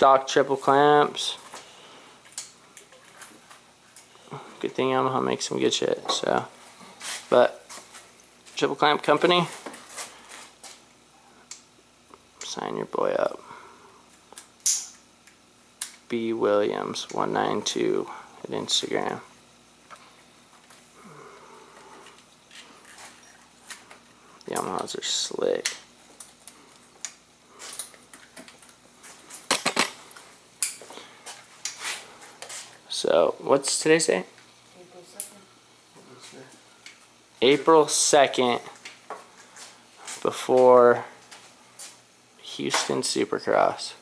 stock triple clamps. Good thing Yamaha makes some good shit, so. But, triple clamp company, sign your boy up. B Williams 192 at Instagram. Yamahas are slick. So, what's today's date? April 2nd before Houston Supercross.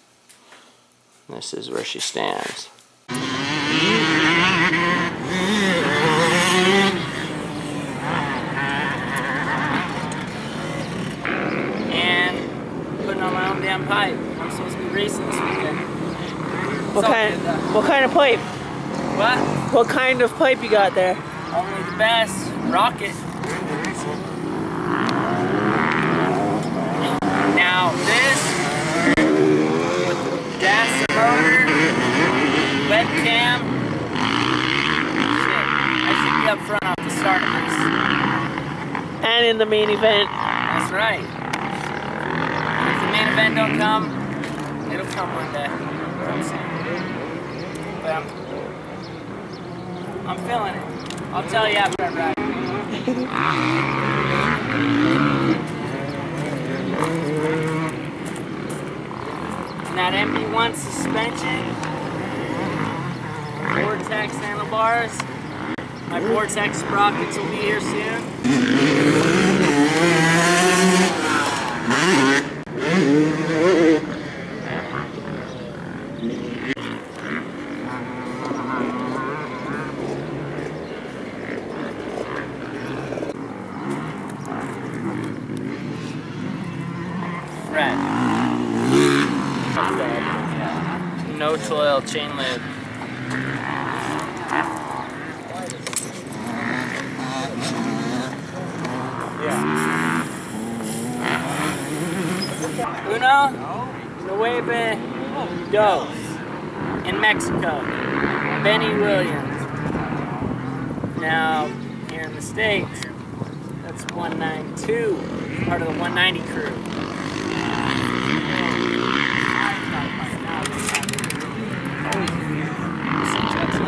This is where she stands. And putting on my own damn pipe. I'm supposed to be racing this weekend. What all kind? good. What kind of pipe? What? What kind of pipe you got there? Only the best. Rocket. Now this with gas motor, webcam. Shit, I should be up front off the start of this. And in the main event. That's right. If the main event don't come, it'll come one day. You know what I'm saying? But I'm, I'm feeling it. I'll tell you after I ride. And that MB1 suspension, Vortex handlebars, my Vortex sprockets will be here soon. Toil chain lube. Uno, Nueve, Dos, in Mexico, Beni Williams. Now, here in the States, that's 192, part of the 190 crew.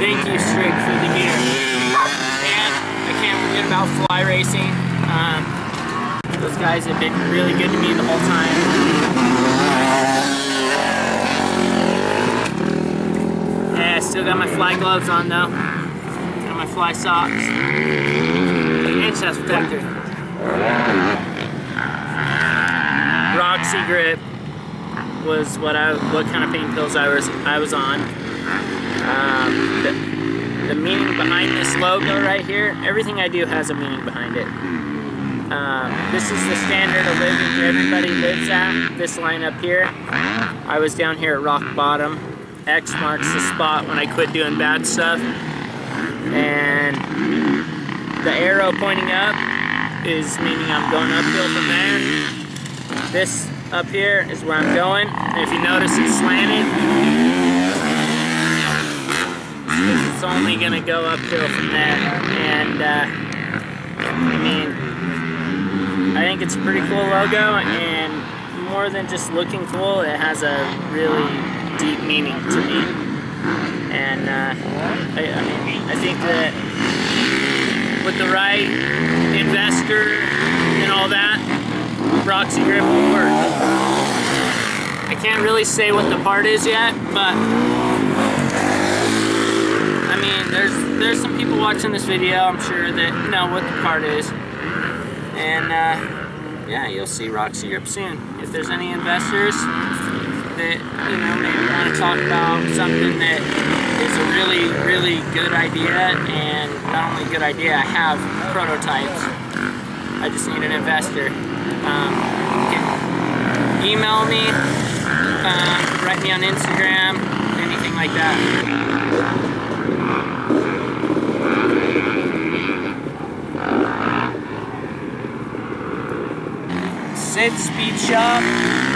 Thank you, Strick, for the gear. And I can't forget about fly racing. Um, those guys have been really good to me the whole time. Yeah, I got my fly gloves on though. Got my fly socks. And chest protector. Roxy grip was what I what kind of pain pills I was I was on. Um, the, the meaning behind this logo right here, everything I do has a meaning behind it. Um, this is the standard of living everybody lives at, this line up here. I was down here at rock bottom. X marks the spot when I quit doing bad stuff. And the arrow pointing up is meaning I'm going uphill from there. This up here is where I'm going. And if you notice it's slanted, it's only gonna go uphill from there. And uh, I mean, I think it's a pretty cool logo, and more than just looking cool, it has a really deep meaning to me. And uh, I, I think that with the right investor and all that, Roxy Grip will work. I can't really say what the part is yet, but I mean, there's there's some people watching this video, I'm sure that know what the part is, and uh, yeah, you'll see Roxy Grip soon. If there's any investors that you know maybe want to talk about something that is a really really good idea, and not only good idea, I have prototypes. I just need an investor. Um, you can email me, uh, write me on Instagram, anything like that. Sid Speed Shop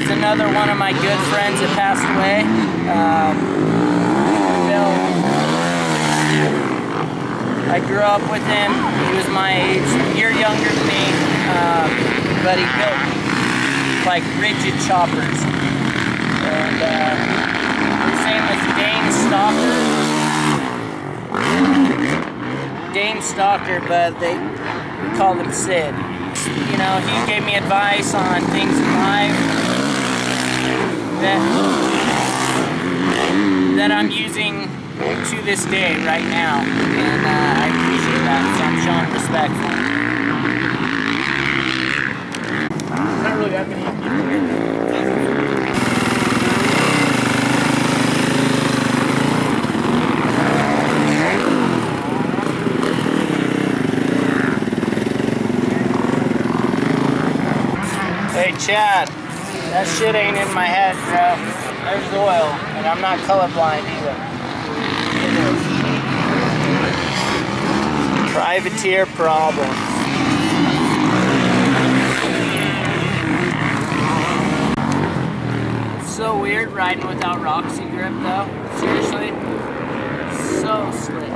is another one of my good friends that passed away. Um, Bill. I grew up with him. He was my age, year younger than me, um, but he built like rigid choppers. And uh, his name was Dane Stalker. Dane Stalker, but they called him Sid. You know, he gave me advice on things in life that that I'm using to this day right now, and uh, I appreciate that. So I'm showing respect for him. Not really that many people. Chad, that shit ain't in my head, bro. There's oil, and I'm not colorblind either. Privateer problem. So weird riding without Roxy grip though. Seriously. So slick.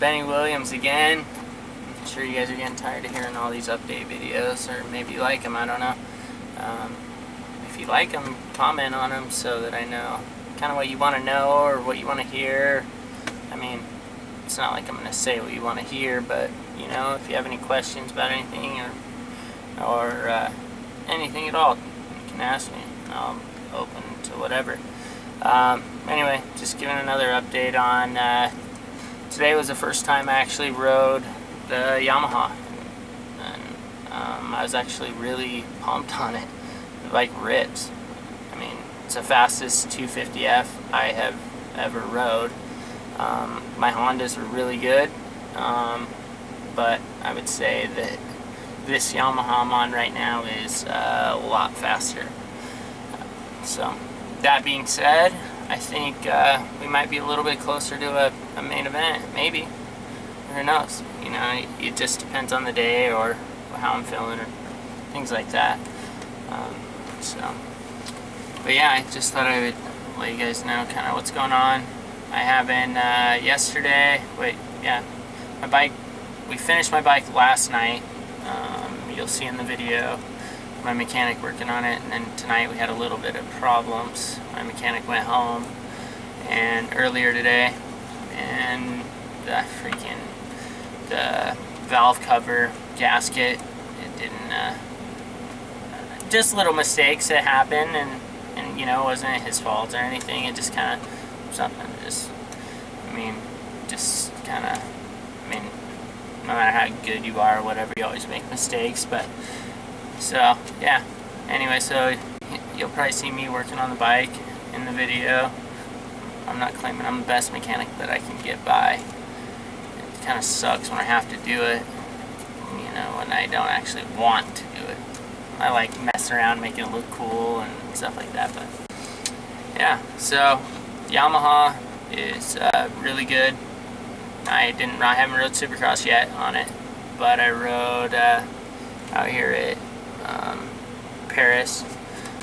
Beni Williams again. I'm sure you guys are getting tired of hearing all these update videos, or maybe you like them, I don't know. Um, if you like them, comment on them so that I know kind of what you want to know or what you want to hear. I mean, it's not like I'm gonna say what you want to hear, but you know, if you have any questions about anything or or uh, anything at all, you can ask me. I'm open to whatever. Um, anyway, just giving another update on. Uh, today was the first time I actually rode the Yamaha, and um, I was actually really pumped on it. The bike rips. I mean, it's the fastest 250F I have ever rode. Um, my Hondas were really good, um, but I would say that this Yamaha I'm on right now is uh, a lot faster. So, that being said, I think uh, we might be a little bit closer to a, a, main event, maybe. Who knows? You know, it just depends on the day or how I'm feeling or things like that. Um, so, but yeah, I just thought I would let you guys know kind of what's going on. I haven't, uh, yesterday, wait, yeah, my bike, we finished my bike last night. Um, you'll see in the video my mechanic working on it and then tonight we had a little bit of problems. My mechanic went home and earlier today and the freaking the valve cover gasket it didn't uh, just little mistakes that happen and and you know it wasn't his fault or anything. It just kind of something just I mean just kind of I mean no matter how good you are or whatever you always make mistakes but so, yeah. Anyway, so you'll probably see me working on the bike in the video. I'm not claiming I'm the best mechanic that I can get by. It kind of sucks when I have to do it, you know, when I don't actually want to do it. I like messing around, making it look cool and stuff like that, but yeah. So, Yamaha is uh, really good. I didn't, I haven't rode Supercross yet on it, but I rode uh, out here at Perris.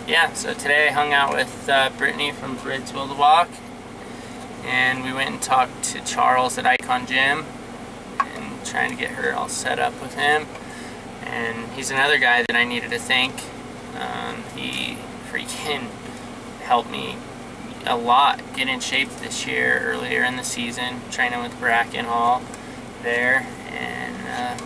Yeah, so today I hung out with uh, Brittany from Brid's Will Walk, and we went and talked to Charles at Icon Gym, and trying to get her all set up with him. And he's another guy that I needed to thank. Um, he freaking helped me a lot get in shape this year earlier in the season, training with Bracken Hall there, and uh,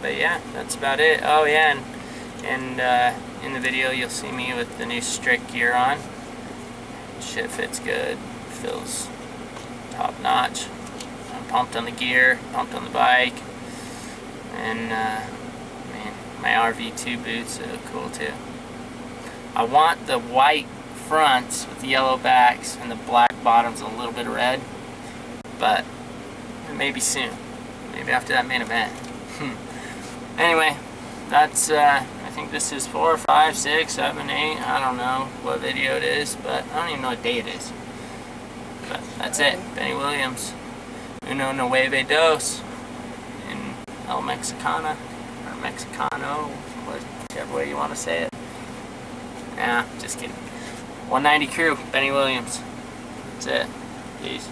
but yeah, that's about it. Oh yeah, and and uh, in the video you'll see me with the new strict gear on. Shit fits good feels top notch I'm pumped on the gear pumped on the bike and uh, man my RV2 boots are cool too. I want the white fronts with the yellow backs and the black bottoms and a little bit of red but maybe soon. Maybe after that main event. Anyway that's uh, think this is four, five, six, seven, eight. I don't know what video it is, but I don't even know what day it is. But that's it. Beni Williams. Uno nueve dos. In El Mexicana. Or Mexicano. Whichever way you want to say it. Nah, just kidding. 190 crew. Beni Williams. That's it. Peace.